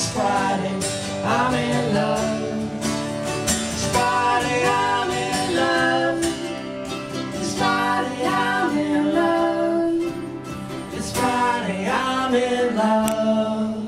It's Friday, I'm in love. It's Friday, I'm in love. It's Friday, I'm in love. It's Friday, I'm in love.